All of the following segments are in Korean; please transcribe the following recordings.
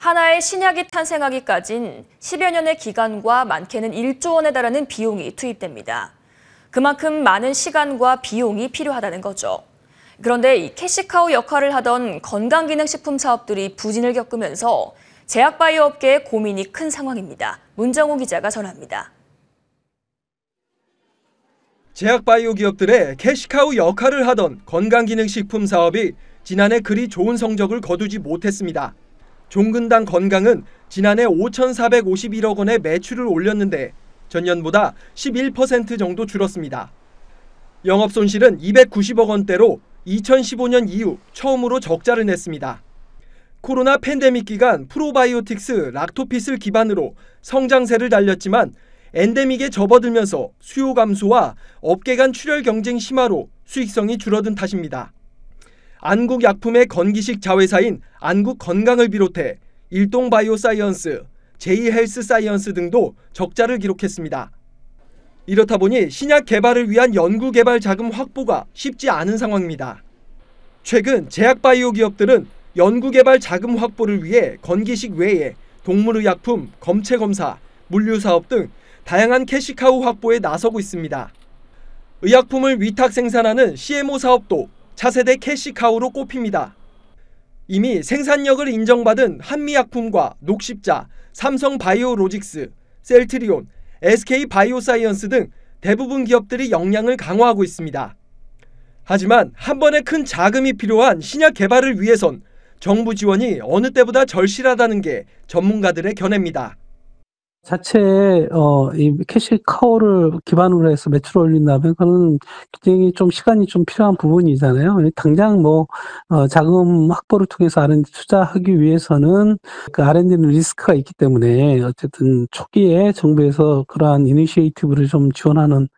하나의 신약이 탄생하기까진 10여 년의 기간과 많게는 1조 원에 달하는 비용이 투입됩니다. 그만큼 많은 시간과 비용이 필요하다는 거죠. 그런데 이 캐시카우 역할을 하던 건강기능식품 사업들이 부진을 겪으면서 제약바이오 업계의 고민이 큰 상황입니다. 문정우 기자가 전합니다. 제약바이오 기업들의 캐시카우 역할을 하던 건강기능식품 사업이 지난해 그리 좋은 성적을 거두지 못했습니다. 종근당 건강은 지난해 5,451억 원의 매출을 올렸는데 전년보다 11% 정도 줄었습니다. 영업 손실은 290억 원대로 2015년 이후 처음으로 적자를 냈습니다. 코로나 팬데믹 기간 프로바이오틱스 락토핏을 기반으로 성장세를 달렸지만 엔데믹에 접어들면서 수요 감소와 업계 간 출혈 경쟁 심화로 수익성이 줄어든 탓입니다. 안국약품의 건기식 자회사인 안국건강을 비롯해 일동바이오사이언스, 제이헬스사이언스 등도 적자를 기록했습니다. 이렇다 보니 신약 개발을 위한 연구 개발 자금 확보가 쉽지 않은 상황입니다. 최근 제약 바이오 기업들은 연구 개발 자금 확보를 위해 건기식 외에 동물의약품, 검체 검사, 물류 사업 등 다양한 cash cow 확보에 나서고 있습니다. 의약품을 위탁 생산하는 CMO 사업도 차세대 cash cow로 꼽힙니다. 이미 생산력을 인정받은 한미약품과 녹십자, 삼성바이오로직스, 셀트리온, SK바이오사이언스 등 대부분 기업들이 역량을 강화하고 있습니다. 하지만 한 번에 큰 자금이 필요한 신약 개발을 위해선 정부 지원이 어느 때보다 절실하다는 게 전문가들의 견해입니다. 자체 어, 이 cash cow를 기반으로 해서 매출을 올린다면 그거는 굉장히 좀 시간이 좀 필요한 부분이잖아요. 당장 뭐 어, 자금 확보를 통해서 R&D 투자하기 위해서는 그 R&D는 리스크가 있기 때문에 어쨌든 초기에 정부에서 그러한 initiative를 좀 지원하는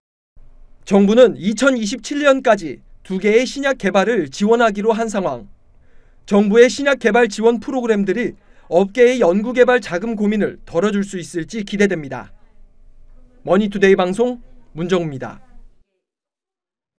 정부는 2027년까지 두 개의 신약 개발을 지원하기로 한 상황. 정부의 신약 개발 지원 프로그램들이 업계의 연구개발 자금 고민을 덜어줄 수 있을지 기대됩니다. 머니투데이 방송 문정우입니다.